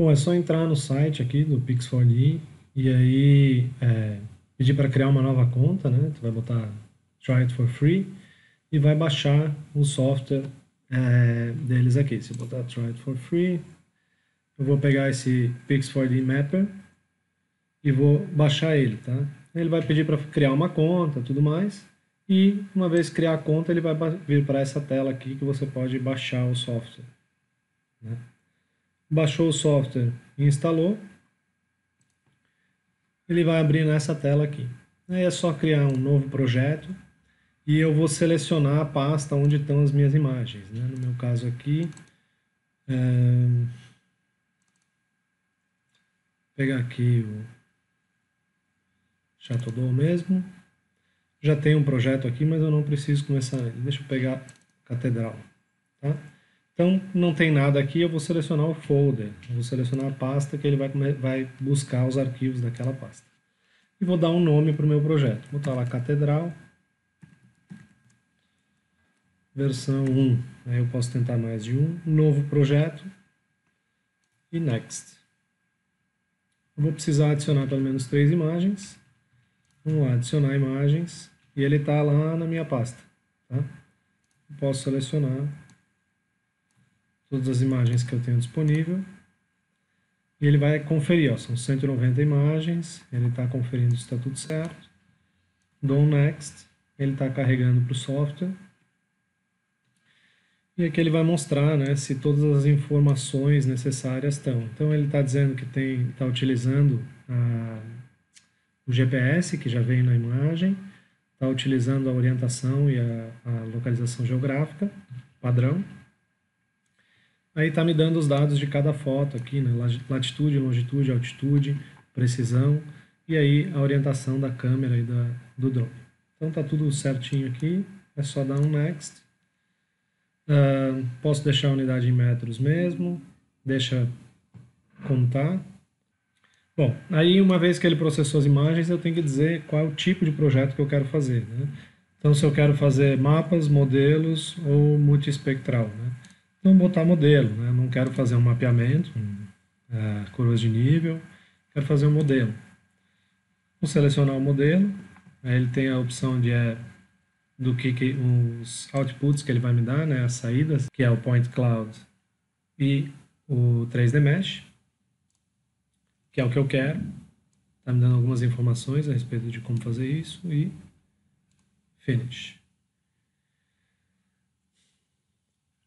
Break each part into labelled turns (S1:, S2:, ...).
S1: Bom, é só entrar no site aqui do Pix4D e aí é, pedir para criar uma nova conta, né? Tu vai botar Try It for Free e vai baixar o software é, deles aqui. Se eu botar Try It for Free, eu vou pegar esse Pix4D Mapper e vou baixar ele, tá? Ele vai pedir para criar uma conta, tudo mais. E uma vez criar a conta, ele vai vir para essa tela aqui que você pode baixar o software. Né? Baixou o software e instalou, ele vai abrir nessa tela aqui. Aí é só criar um novo projeto e eu vou selecionar a pasta onde estão as minhas imagens. Né? No meu caso aqui, é... pegar aqui o Chateau mesmo. Já tem um projeto aqui, mas eu não preciso começar ele. Deixa eu pegar Catedral. Tá? Então, não tem nada aqui, eu vou selecionar o folder. Vou selecionar a pasta que ele vai, vai buscar os arquivos daquela pasta. E vou dar um nome para o meu projeto. Vou botar lá Catedral. Versão 1. Aí eu posso tentar mais de um. Novo projeto. E Next. Eu vou precisar adicionar pelo menos três imagens. Vamos lá, adicionar imagens. E ele está lá na minha pasta. Tá? Posso selecionar todas as imagens que eu tenho disponível. E ele vai conferir, ó, são 190 imagens, ele está conferindo se está tudo certo. Dou Next, ele está carregando para o software. E aqui ele vai mostrar né, se todas as informações necessárias estão. Então ele está dizendo que está utilizando a, o GPS, que já vem na imagem, está utilizando a orientação e a, a localização geográfica, padrão. Aí está me dando os dados de cada foto aqui, né? latitude, longitude, altitude, precisão e aí a orientação da câmera e da, do drone. Então tá tudo certinho aqui, é só dar um next. Uh, posso deixar a unidade em metros mesmo, deixa tá. Bom, aí uma vez que ele processou as imagens, eu tenho que dizer qual é o tipo de projeto que eu quero fazer. Né? Então se eu quero fazer mapas, modelos ou multiespectral. Né? Então, botar modelo, né? não quero fazer um mapeamento, é, curvas de nível, quero fazer um modelo. Vou selecionar o modelo, aí ele tem a opção de é, do que, que os outputs que ele vai me dar, né, as saídas, que é o Point Cloud e o 3D Mesh, que é o que eu quero. Está me dando algumas informações a respeito de como fazer isso e Finish.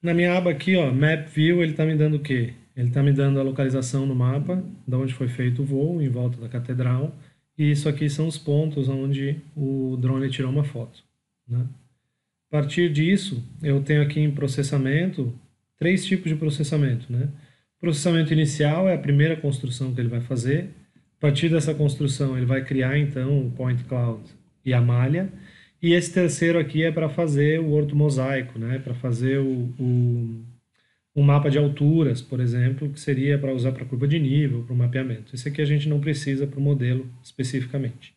S1: Na minha aba aqui, ó, Map View, ele está me dando o quê? Ele está me dando a localização no mapa, de onde foi feito o voo, em volta da catedral. E isso aqui são os pontos onde o drone tirou uma foto. Né? A partir disso, eu tenho aqui em processamento, três tipos de processamento. Né? Processamento inicial é a primeira construção que ele vai fazer. A partir dessa construção, ele vai criar, então, o Point Cloud e a malha. E esse terceiro aqui é para fazer o ortomosaico, né? para fazer o, o, o, mapa de alturas, por exemplo, que seria para usar para curva de nível, para o mapeamento. Esse aqui a gente não precisa para o modelo especificamente.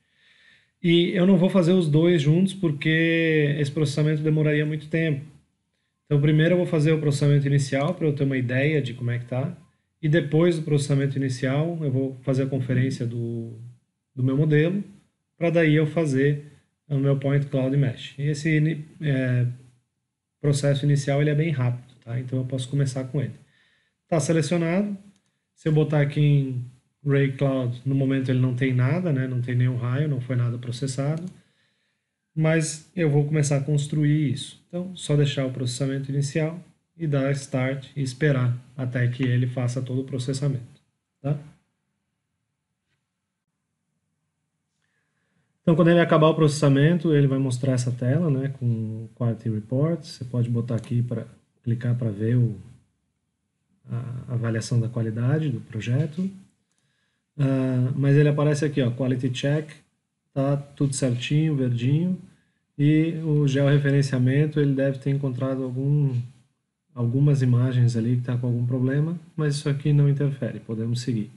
S1: E eu não vou fazer os dois juntos porque esse processamento demoraria muito tempo. Então, primeiro eu vou fazer o processamento inicial para eu ter uma ideia de como é que está. E depois do processamento inicial, eu vou fazer a conferência do, do meu modelo, para daí eu fazer no meu Point Cloud Mesh. Esse é, processo inicial ele é bem rápido, tá? então eu posso começar com ele. Está selecionado. Se eu botar aqui em Ray Cloud, no momento ele não tem nada, né? não tem nenhum raio, não foi nada processado. Mas eu vou começar a construir isso. Então, só deixar o processamento inicial e dar Start e esperar até que ele faça todo o processamento. Tá? Então, quando ele acabar o processamento, ele vai mostrar essa tela né, com Quality Report. Você pode botar aqui para clicar para ver o, a avaliação da qualidade do projeto. Uh, mas ele aparece aqui, ó, Quality Check, tá tudo certinho, verdinho. E o georreferenciamento, ele deve ter encontrado algum, algumas imagens ali que está com algum problema, mas isso aqui não interfere, podemos seguir.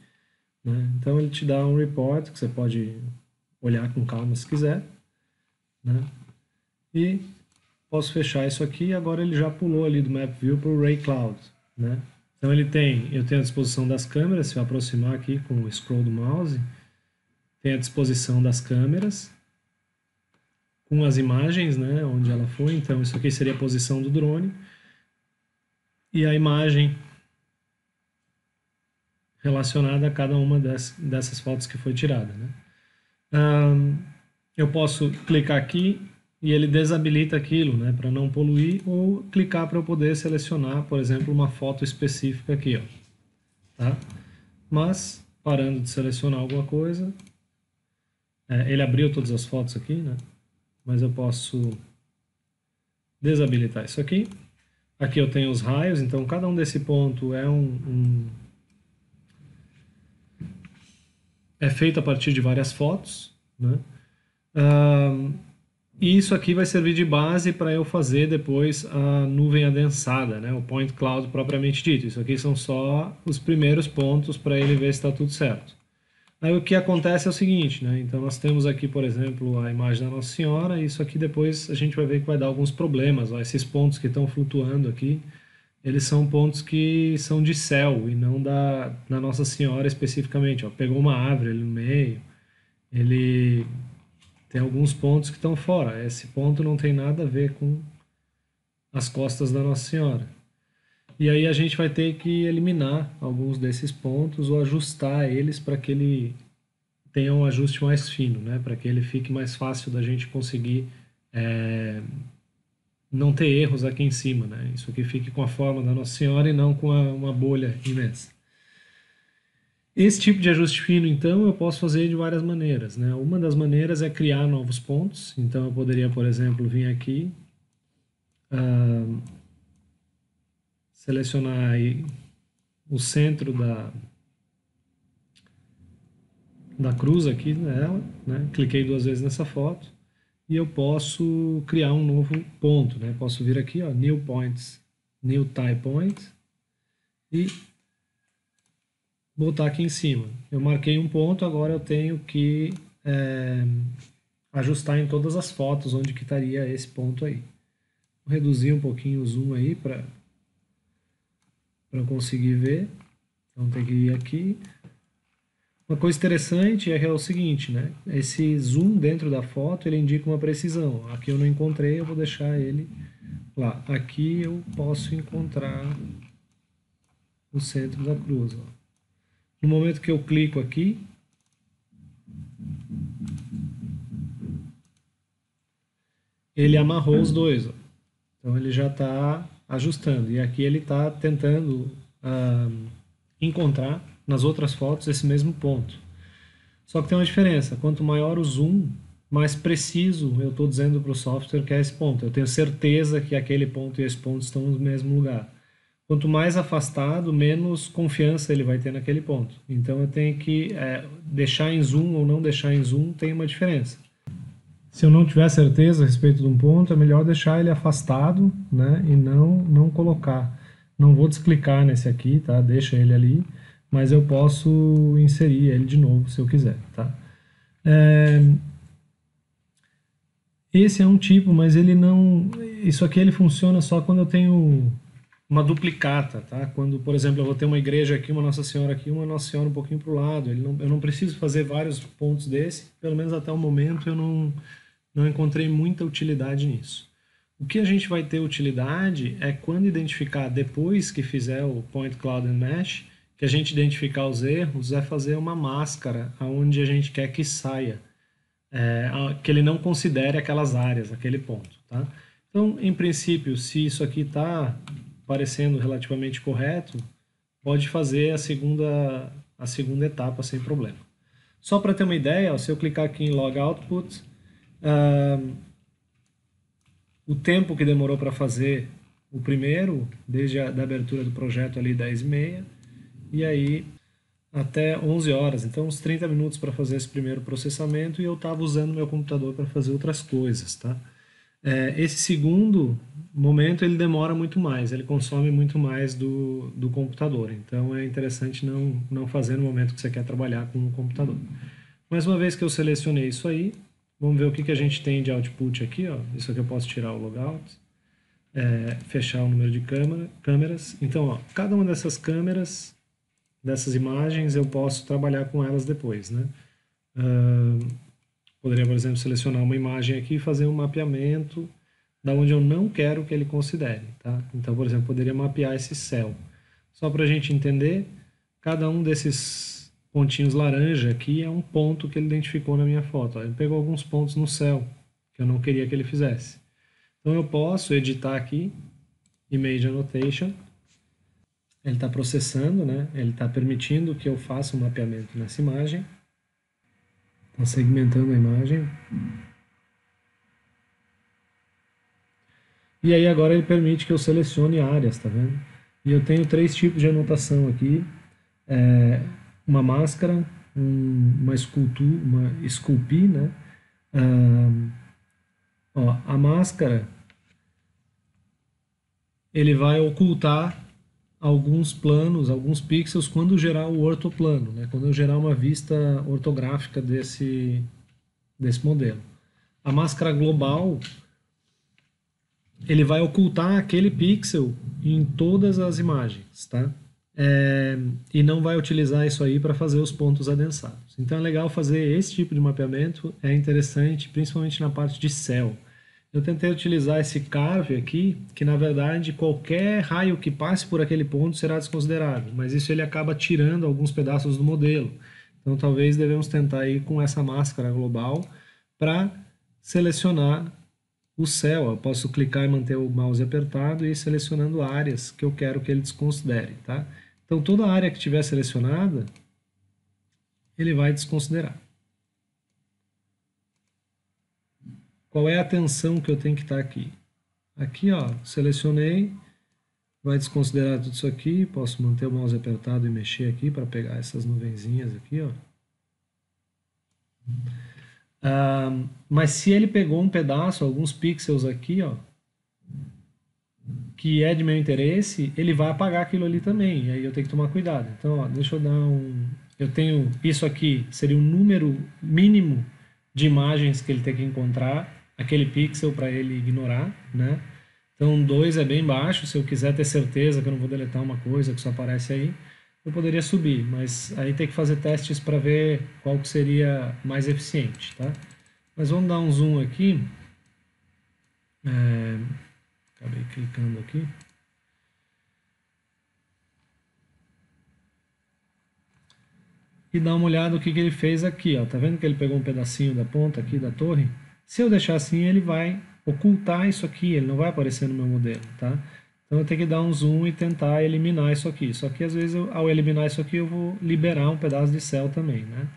S1: Né? Então ele te dá um report que você pode olhar com calma se quiser. Né? E posso fechar isso aqui. Agora ele já pulou ali do Map View para o Ray Cloud. Né? Então ele tem, eu tenho a disposição das câmeras, se eu aproximar aqui com o scroll do mouse, tem a disposição das câmeras, com as imagens, né, onde ela foi, então isso aqui seria a posição do drone, e a imagem relacionada a cada uma dessas fotos que foi tirada. Né? Um, eu posso clicar aqui e ele desabilita aquilo, né, para não poluir, ou clicar para eu poder selecionar, por exemplo, uma foto específica aqui, ó, tá? Mas, parando de selecionar alguma coisa, é, ele abriu todas as fotos aqui, né, mas eu posso desabilitar isso aqui. Aqui eu tenho os raios, então cada um desse ponto é um, um é feito a partir de várias fotos, né? e isso aqui vai servir de base para eu fazer depois a nuvem adensada, né? o point cloud propriamente dito. Isso aqui são só os primeiros pontos para ele ver se está tudo certo. Aí o que acontece é o seguinte, né? Então nós temos aqui, por exemplo, a imagem da Nossa Senhora, e isso aqui depois a gente vai ver que vai dar alguns problemas. Ó. Esses pontos que estão flutuando aqui, eles são pontos que são de céu e não da, da Nossa Senhora especificamente. Ó. Pegou uma árvore ali no meio, ele tem alguns pontos que estão fora. Esse ponto não tem nada a ver com as costas da Nossa Senhora. E aí a gente vai ter que eliminar alguns desses pontos ou ajustar eles para que ele tenha um ajuste mais fino, né? para que ele fique mais fácil da gente conseguir é, não ter erros aqui em cima. Né? Isso aqui fique com a forma da Nossa Senhora e não com a, uma bolha imensa. Esse tipo de ajuste fino, então, eu posso fazer de várias maneiras. Né? Uma das maneiras é criar novos pontos. Então, eu poderia, por exemplo, vir aqui, uh, selecionar aí o centro da, da cruz aqui nela, né? cliquei duas vezes nessa foto, e eu posso criar um novo ponto. Né? Posso vir aqui, ó, New Points, New Type Point, e botar aqui em cima. Eu marquei um ponto, agora eu tenho que é, ajustar em todas as fotos onde que estaria esse ponto aí. Vou reduzir um pouquinho o zoom aí para conseguir ver. Então tem que ir aqui. Uma coisa interessante é, é o seguinte, né? Esse zoom dentro da foto, ele indica uma precisão. Aqui eu não encontrei, eu vou deixar ele lá. Aqui eu posso encontrar o centro da cruz, ó. No momento que eu clico aqui, ele amarrou os dois. Ó. Então ele já está ajustando. E aqui ele está tentando ah, encontrar nas outras fotos esse mesmo ponto. Só que tem uma diferença. Quanto maior o zoom, mais preciso eu estou dizendo para o software que é esse ponto. Eu tenho certeza que aquele ponto e esse ponto estão no mesmo lugar. Quanto mais afastado, menos confiança ele vai ter naquele ponto. Então eu tenho que é, deixar em zoom ou não deixar em zoom tem uma diferença. Se eu não tiver certeza a respeito de um ponto, é melhor deixar ele afastado, né, e não não colocar. Não vou desclicar nesse aqui, tá? Deixa ele ali, mas eu posso inserir ele de novo se eu quiser, tá? É... Esse é um tipo, mas ele não. Isso aqui ele funciona só quando eu tenho uma duplicata, tá? Quando, por exemplo, eu vou ter uma igreja aqui, uma Nossa Senhora aqui, uma Nossa Senhora um pouquinho para o lado. Não, eu não preciso fazer vários pontos desse, pelo menos até o momento eu não, não encontrei muita utilidade nisso. O que a gente vai ter utilidade é quando identificar, depois que fizer o Point Cloud and Mesh, que a gente identificar os erros, é fazer uma máscara aonde a gente quer que saia, é, que ele não considere aquelas áreas, aquele ponto, tá? Então, em princípio, se isso aqui está parecendo relativamente correto, pode fazer a segunda, a segunda etapa sem problema. Só para ter uma ideia, se eu clicar aqui em Log Output, uh, o tempo que demorou para fazer o primeiro, desde a da abertura do projeto ali 10 e meia, e aí até 11 horas, então uns 30 minutos para fazer esse primeiro processamento e eu estava usando meu computador para fazer outras coisas, tá? É, esse segundo momento ele demora muito mais, ele consome muito mais do, do computador. Então é interessante não, não fazer no momento que você quer trabalhar com o computador. Mais uma vez que eu selecionei isso aí, vamos ver o que, que a gente tem de output aqui. Ó. Isso aqui eu posso tirar o logout. é, fechar o número de câmera, câmeras. Então, ó, cada uma dessas câmeras, dessas imagens, eu posso trabalhar com elas depois, né? Uh, poderia, por exemplo, selecionar uma imagem aqui e fazer um mapeamento da onde eu não quero que ele considere, tá? Então, por exemplo, poderia mapear esse céu. Só para a gente entender, cada um desses pontinhos laranja aqui é um ponto que ele identificou na minha foto. Ele pegou alguns pontos no céu que eu não queria que ele fizesse. Então eu posso editar aqui, Image Annotation. Ele está processando, né? Ele está permitindo que eu faça um mapeamento nessa imagem. Está segmentando a imagem. E aí agora ele permite que eu selecione áreas, tá vendo? E eu tenho três tipos de anotação aqui. É, uma máscara, um, uma escultura, uma esculpi, né? Ah, ó, a máscara ele vai ocultar alguns planos, alguns pixels quando gerar o ortoplano, né? quando eu gerar uma vista ortográfica desse, desse modelo. A máscara global ele vai ocultar aquele pixel em todas as imagens, tá? É, e não vai utilizar isso aí para fazer os pontos adensados. Então é legal fazer esse tipo de mapeamento, é interessante, principalmente na parte de céu. Eu tentei utilizar esse carve aqui, que na verdade qualquer raio que passe por aquele ponto será desconsiderado, mas isso ele acaba tirando alguns pedaços do modelo. Então talvez devemos tentar ir com essa máscara global para selecionar o céu. Eu posso clicar e manter o mouse apertado e ir selecionando áreas que eu quero que ele desconsidere. Tá? Então toda área que estiver selecionada, ele vai desconsiderar. Qual é a atenção que eu tenho que estar aqui? Aqui, ó, selecionei, vai desconsiderar tudo isso aqui, posso manter o mouse apertado e mexer aqui para pegar essas nuvenzinhas aqui, ó. Ah, mas se ele pegou um pedaço, alguns pixels aqui, ó, que é de meu interesse, ele vai apagar aquilo ali também, e aí eu tenho que tomar cuidado. Então, ó, deixa eu dar um... Eu tenho isso aqui, seria o número mínimo de imagens que ele tem que encontrar, aquele pixel para ele ignorar, né? Então 2 é bem baixo, se eu quiser ter certeza que eu não vou deletar uma coisa que só aparece aí, eu poderia subir, mas aí tem que fazer testes para ver qual que seria mais eficiente, tá? Mas vamos dar um zoom aqui. É, acabei clicando aqui. E dar uma olhada no que, que ele fez aqui, ó. Tá vendo que ele pegou um pedacinho da ponta aqui da torre? Se eu deixar assim, ele vai ocultar isso aqui, ele não vai aparecer no meu modelo, tá? Então eu tenho que dar um zoom e tentar eliminar isso aqui. Só que às vezes eu, ao eliminar isso aqui eu vou liberar um pedaço de céu também, né?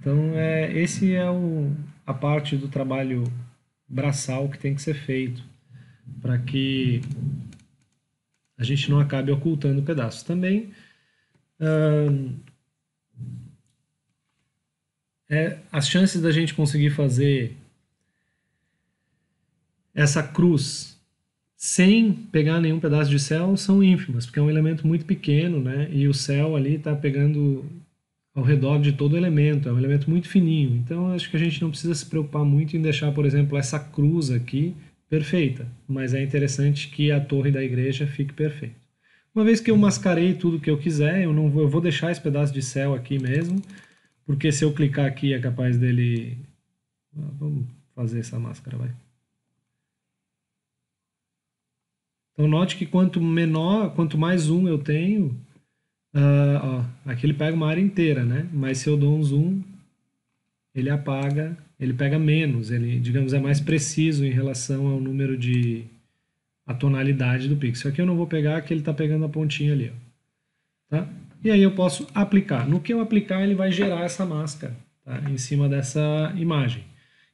S1: Então é, esse é o, a parte do trabalho braçal que tem que ser feito para que a gente não acabe ocultando pedaços. Também hum, é, as chances da gente conseguir fazer essa cruz sem pegar nenhum pedaço de céu são ínfimas, porque é um elemento muito pequeno, né? E o céu ali está pegando ao redor de todo o elemento, é um elemento muito fininho. Então acho que a gente não precisa se preocupar muito em deixar, por exemplo, essa cruz aqui perfeita, mas é interessante que a torre da igreja fique perfeita. Uma vez que eu mascarei tudo que eu quiser, eu não vou, eu vou deixar esse pedaço de céu aqui mesmo, porque se eu clicar aqui é capaz dele ah, vamos fazer essa máscara, vai. Então note que quanto menor, quanto mais zoom eu tenho, uh, ó, aqui ele pega uma área inteira, né? Mas se eu dou um zoom, ele apaga, ele pega menos, ele, digamos, é mais preciso em relação ao número de a tonalidade do pixel. Aqui eu não vou pegar, que ele está pegando a pontinha ali, ó. Tá? E aí eu posso aplicar. No que eu aplicar, ele vai gerar essa máscara tá? em cima dessa imagem.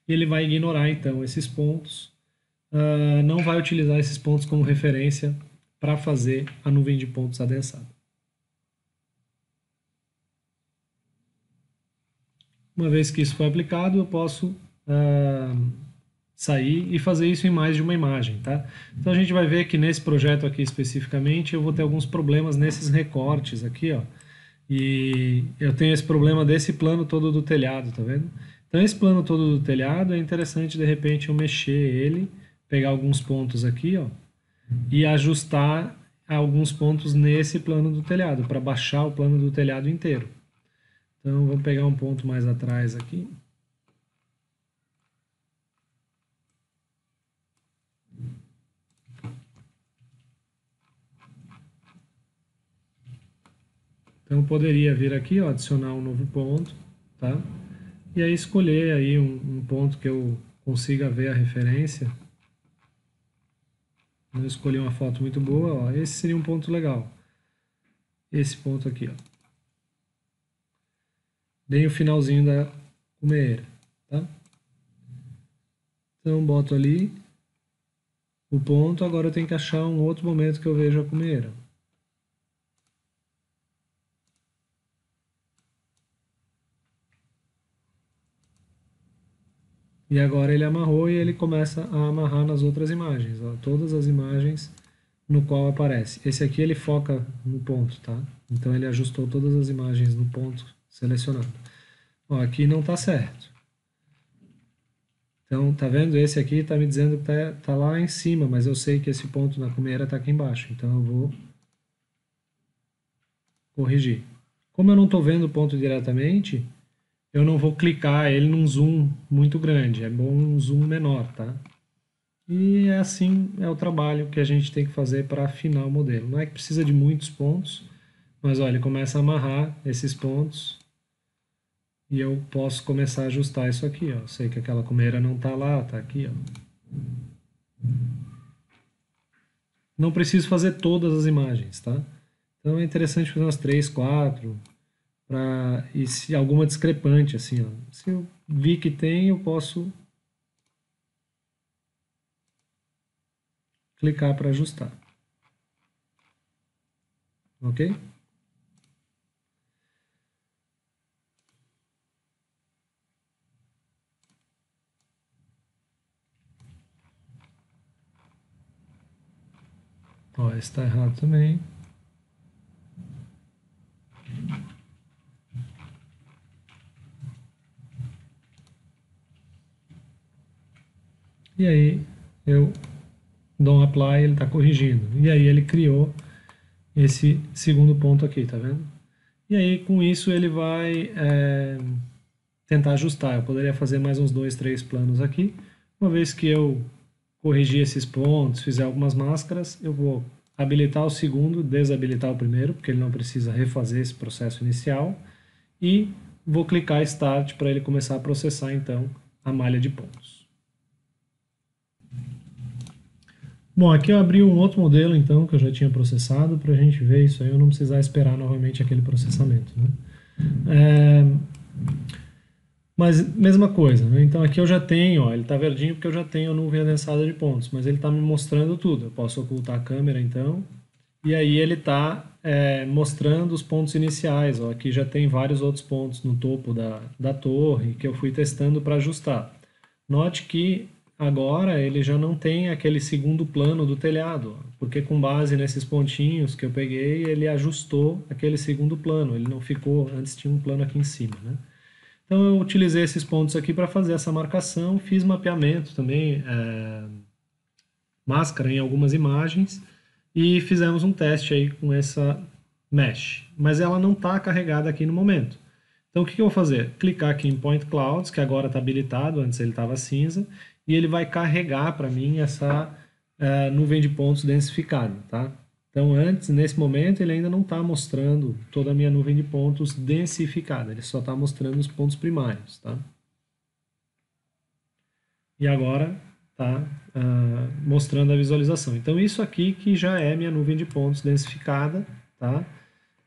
S1: E ele vai ignorar, então, esses pontos uh, não vai utilizar esses pontos como referência para fazer a nuvem de pontos adensada. Uma vez que isso foi aplicado, eu posso uh, sair e fazer isso em mais de uma imagem. Tá? Então a gente vai ver que nesse projeto aqui especificamente eu vou ter alguns problemas nesses recortes aqui. Ó, e eu tenho esse problema desse plano todo do telhado, tá vendo? Então esse plano todo do telhado é interessante de repente eu mexer ele pegar alguns pontos aqui, ó, e ajustar alguns pontos nesse plano do telhado, para baixar o plano do telhado inteiro. Então, vou pegar um ponto mais atrás aqui. Então, poderia vir aqui, ó, adicionar um novo ponto, tá? E aí escolher aí um, um ponto que eu consiga ver a referência. Eu escolhi uma foto muito boa, ó. Esse seria um ponto legal. Esse ponto aqui, ó. Bem o finalzinho da cumeira, tá? Então, boto ali o ponto. Agora eu tenho que achar um outro momento que eu vejo a cumeira. E agora ele amarrou e ele começa a amarrar nas outras imagens, ó, todas as imagens no qual aparece. Esse aqui ele foca no ponto, tá? Então ele ajustou todas as imagens no ponto selecionado. Ó, aqui não está certo. Então, tá vendo? Esse aqui está me dizendo que está tá lá em cima, mas eu sei que esse ponto na cumeira está aqui embaixo. Então eu vou corrigir. Como eu não estou vendo o ponto diretamente, eu não vou clicar ele num zoom muito grande, é bom um zoom menor, tá? E é assim é o trabalho que a gente tem que fazer para afinar o modelo. Não é que precisa de muitos pontos, mas olha, ele começa a amarrar esses pontos e eu posso começar a ajustar isso aqui, ó. Sei que aquela comeira não tá lá, tá aqui, ó. Não preciso fazer todas as imagens, tá? Então é interessante fazer umas 3, 4, Pra, e se alguma discrepante, assim, ó, se eu vi que tem, eu posso clicar para ajustar. Ok? Ó, está errado também. E aí eu dou um apply, ele está corrigindo. E aí ele criou esse segundo ponto aqui, tá vendo? E aí com isso ele vai é, tentar ajustar. Eu poderia fazer mais uns dois, três planos aqui. Uma vez que eu corrigir esses pontos, fizer algumas máscaras, eu vou habilitar o segundo, desabilitar o primeiro, porque ele não precisa refazer esse processo inicial. E vou clicar Start para ele começar a processar então a malha de pontos. Bom, aqui eu abri um outro modelo, então, que eu já tinha processado, para a gente ver isso aí, eu não precisar esperar novamente aquele processamento. Né? É... Mas, mesma coisa, né? então aqui eu já tenho, ó, ele está verdinho porque eu já tenho a nuvem adensada de pontos, mas ele está me mostrando tudo. Eu posso ocultar a câmera, então, e aí ele está é, mostrando os pontos iniciais. Ó, aqui já tem vários outros pontos no topo da, da torre que eu fui testando para ajustar. Note que Agora ele já não tem aquele segundo plano do telhado, porque com base nesses pontinhos que eu peguei, ele ajustou aquele segundo plano, ele não ficou, antes tinha um plano aqui em cima, né? Então eu utilizei esses pontos aqui para fazer essa marcação, fiz mapeamento também, é, máscara em algumas imagens, e fizemos um teste aí com essa mesh, mas ela não está carregada aqui no momento. Então o que, que eu vou fazer? Clicar aqui em Point Clouds, que agora está habilitado, antes ele estava cinza, e ele vai carregar para mim essa uh, nuvem de pontos densificada, tá? Então, antes, nesse momento, ele ainda não está mostrando toda a minha nuvem de pontos densificada, ele só está mostrando os pontos primários, tá? E agora está uh, mostrando a visualização. Então, isso aqui que já é minha nuvem de pontos densificada, tá?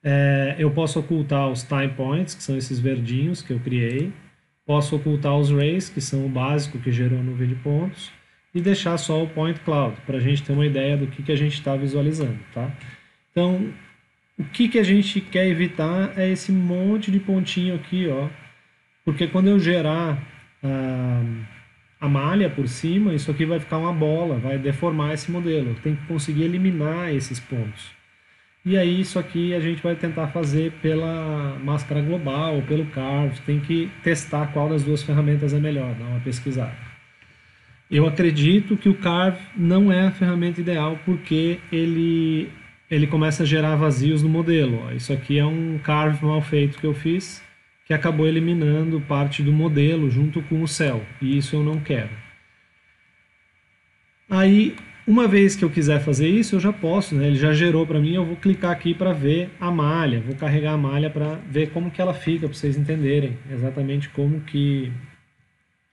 S1: É, eu posso ocultar os time points, que são esses verdinhos que eu criei, Posso ocultar os rays, que são o básico que gerou a nuvem de pontos, e deixar só o point cloud, para a gente ter uma ideia do que, que a gente está visualizando. Tá? Então, o que, que a gente quer evitar é esse monte de pontinho aqui, ó, porque quando eu gerar a, a malha por cima, isso aqui vai ficar uma bola, vai deformar esse modelo. Eu tenho que conseguir eliminar esses pontos. E aí isso aqui a gente vai tentar fazer pela máscara global, pelo Carve, tem que testar qual das duas ferramentas é melhor, dar uma pesquisada. eu acredito que o Carve não é a ferramenta ideal porque ele, ele começa a gerar vazios no modelo. Isso aqui é um Carve mal feito que eu fiz, que acabou eliminando parte do modelo junto com o céu, e isso eu não quero. Aí, uma vez que eu quiser fazer isso, eu já posso, né? ele já gerou para mim, eu vou clicar aqui para ver a malha, vou carregar a malha para ver como que ela fica, para vocês entenderem exatamente como que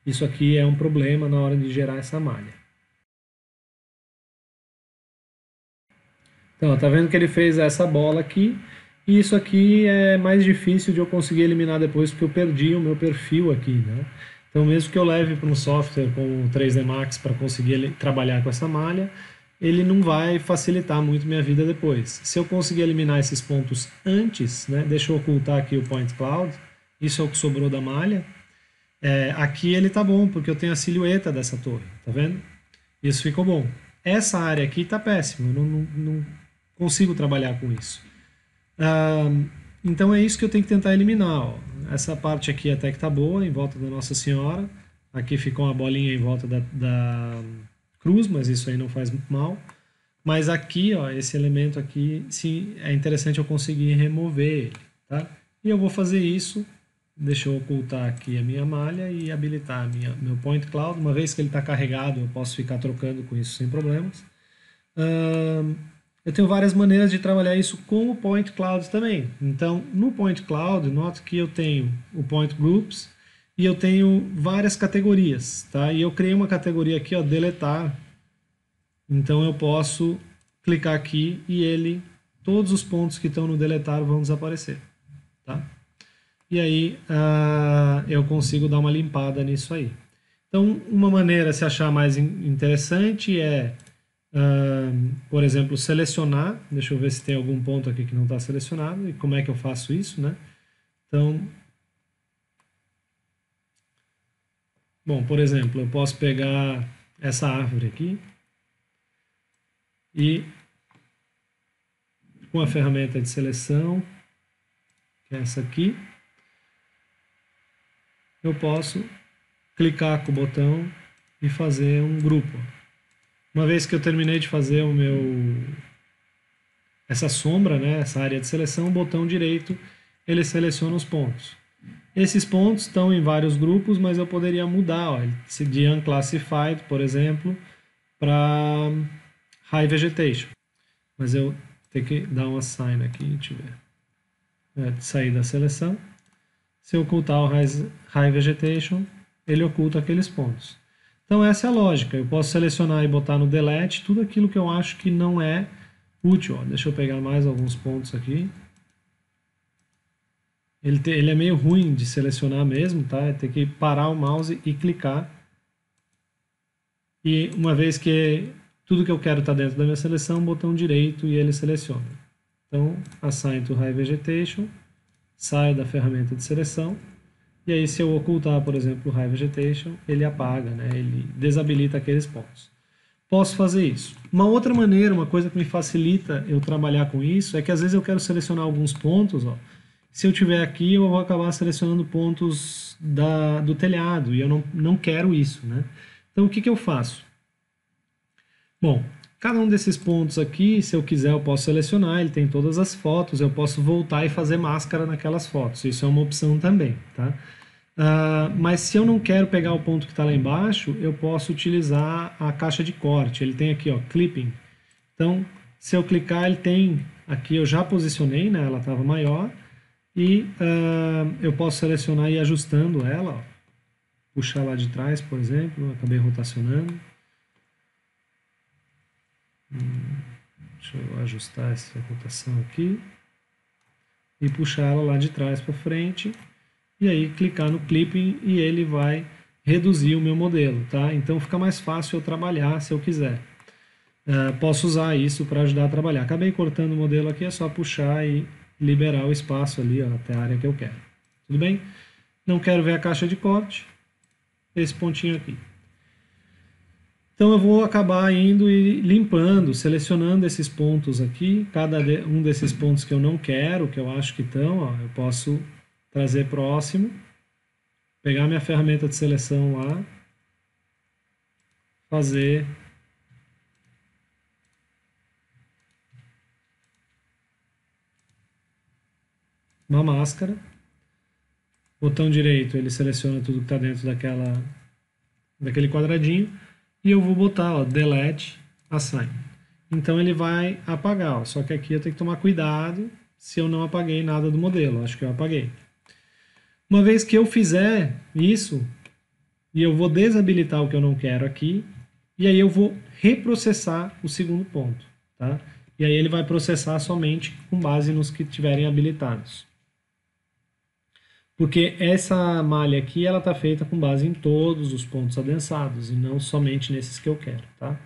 S1: isso aqui é um problema na hora de gerar essa malha. Então, tá vendo que ele fez essa bola aqui, e isso aqui é mais difícil de eu conseguir eliminar depois, porque eu perdi o meu perfil aqui, né? Então, mesmo que eu leve para um software como o 3D Max para conseguir trabalhar com essa malha, ele não vai facilitar muito minha vida depois. Se eu conseguir eliminar esses pontos antes, né, deixa eu ocultar aqui o Point Cloud, isso é o que sobrou da malha, é, aqui ele tá bom, porque eu tenho a silhueta dessa torre, tá vendo? Isso ficou bom. Essa área aqui tá péssima, eu não, não, não consigo trabalhar com isso. Ah, então é isso que eu tenho que tentar eliminar. Ó. Essa parte aqui até que tá boa, em volta da Nossa Senhora. Aqui ficou uma bolinha em volta da, da cruz, mas isso aí não faz mal. Mas aqui, ó, esse elemento aqui, sim, é interessante eu conseguir remover ele, tá? E eu vou fazer isso Deixa eu ocultar aqui a minha malha e habilitar minha, meu point cloud. Uma vez que ele está carregado, eu posso ficar trocando com isso sem problemas. Eu tenho várias maneiras de trabalhar isso com o point cloud também. Então, no point cloud, note que eu tenho o point groups e eu tenho várias categorias, tá? E eu criei uma categoria aqui, ó, deletar. Então eu posso clicar aqui e ele, todos os pontos que estão no deletar vão desaparecer, tá? e aí uh, eu consigo dar uma limpada nisso aí. Então, uma maneira de se achar mais interessante é, uh, por exemplo, selecionar. Deixa eu ver se tem algum ponto aqui que não está selecionado e como é que eu faço isso, né? Então, bom, por exemplo, eu posso pegar essa árvore aqui e com a ferramenta de seleção, que é essa aqui, eu posso clicar com o botão e fazer um grupo. Uma vez que eu terminei de fazer o meu essa sombra, né, essa área de seleção, o botão direito ele seleciona os pontos. Esses pontos estão em vários grupos, mas eu poderia mudar, ó, de unclassified, por exemplo, para high vegetation. Mas eu tenho que dar um assign aqui, deixa eu ver. É, sair da seleção. Se eu ocultar o High Vegetation, ele oculta aqueles pontos. Então essa é a lógica. Eu posso selecionar e botar no Delete tudo aquilo que eu acho que não é útil. Deixa eu pegar mais alguns pontos aqui. Ele, te, ele é meio ruim de selecionar mesmo, tá? É ter que parar o mouse e clicar. E uma vez que tudo que eu quero está dentro da minha seleção, botão direito e ele seleciona. Então, Assign to High Vegetation saio da ferramenta de seleção, e aí se eu ocultar, por exemplo, o High Vegetation, ele apaga, né? ele desabilita aqueles pontos. Posso fazer isso. Uma outra maneira, uma coisa que me facilita eu trabalhar com isso, é que às vezes eu quero selecionar alguns pontos, ó, se eu tiver aqui, eu vou acabar selecionando pontos da, do telhado, e eu não, não quero isso. Né? Então, o que, que eu faço? Bom, Cada um desses pontos aqui, se eu quiser, eu posso selecionar, ele tem todas as fotos, eu posso voltar e fazer máscara naquelas fotos, isso é uma opção também, tá? Uh, mas se eu não quero pegar o ponto que está lá embaixo, eu posso utilizar a caixa de corte, ele tem aqui, ó, clipping. Então, se eu clicar, ele tem, aqui eu já posicionei, né, ela estava maior, e uh, eu posso selecionar e ir ajustando ela, ó, puxar lá de trás, por exemplo, acabei rotacionando, Deixa eu ajustar essa rotação aqui. E puxar ela lá de trás para frente. E aí clicar no clipping e ele vai reduzir o meu modelo, tá? Então fica mais fácil eu trabalhar se eu quiser. Uh, posso usar isso para ajudar a trabalhar. Acabei cortando o modelo aqui, é só puxar e liberar o espaço ali ó, até a área que eu quero. Tudo bem? Não quero ver a caixa de corte, esse pontinho aqui. Então eu vou acabar indo e limpando, selecionando esses pontos aqui, cada um desses pontos que eu não quero, que eu acho que estão, ó, eu posso trazer próximo, pegar minha ferramenta de seleção lá, fazer uma máscara. Botão direito, ele seleciona tudo que está dentro daquela, daquele quadradinho. E eu vou botar, ó, delete, assign. Então ele vai apagar, ó. só que aqui eu tenho que tomar cuidado se eu não apaguei nada do modelo. Acho que eu apaguei. Uma vez que eu fizer isso, e eu vou desabilitar o que eu não quero aqui, e aí eu vou reprocessar o segundo ponto. Tá? E aí ele vai processar somente com base nos que tiverem habilitados. Porque essa malha aqui ela está feita com base em todos os pontos adensados e não somente nesses que eu quero. Tá?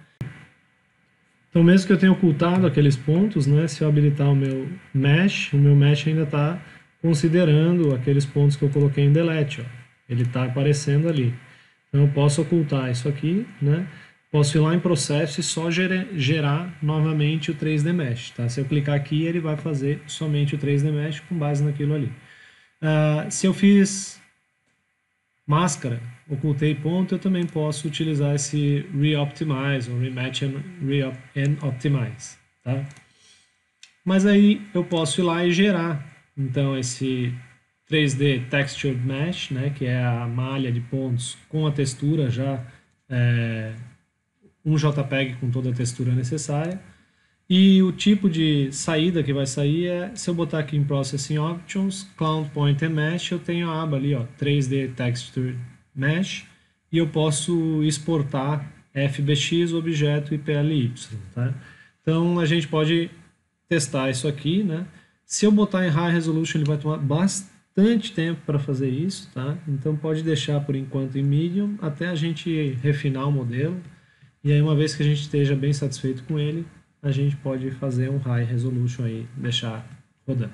S1: Então mesmo que eu tenha ocultado aqueles pontos, né, se eu habilitar o meu mesh, o meu mesh ainda está considerando aqueles pontos que eu coloquei em delete. Ó. Ele está aparecendo ali. Então eu posso ocultar isso aqui, né? Posso ir lá em processo e só gerar, gerar novamente o 3D Mesh. Tá? Se eu clicar aqui, ele vai fazer somente o 3D Mesh com base naquilo ali. Uh, se eu fiz máscara, ocultei ponto, eu também posso utilizar esse Reoptimize ou Rematch and, Reop and Optimize. Tá? Mas aí eu posso ir lá e gerar então esse 3D Textured Mesh, né, que é a malha de pontos com a textura já, é, um JPEG com toda a textura necessária. E o tipo de saída que vai sair é, se eu botar aqui em Processing Options, Cloud Point and Mesh, eu tenho a aba ali, ó, 3D Textured Mesh, e eu posso exportar FBX, objeto e PLY. Tá? Então a gente pode testar isso aqui, né? Se eu botar em High Resolution, ele vai tomar bastante tempo para fazer isso, tá? Então pode deixar por enquanto em Medium até a gente refinar o modelo. E aí uma vez que a gente esteja bem satisfeito com ele, a gente pode fazer um high resolution aí, deixar rodando.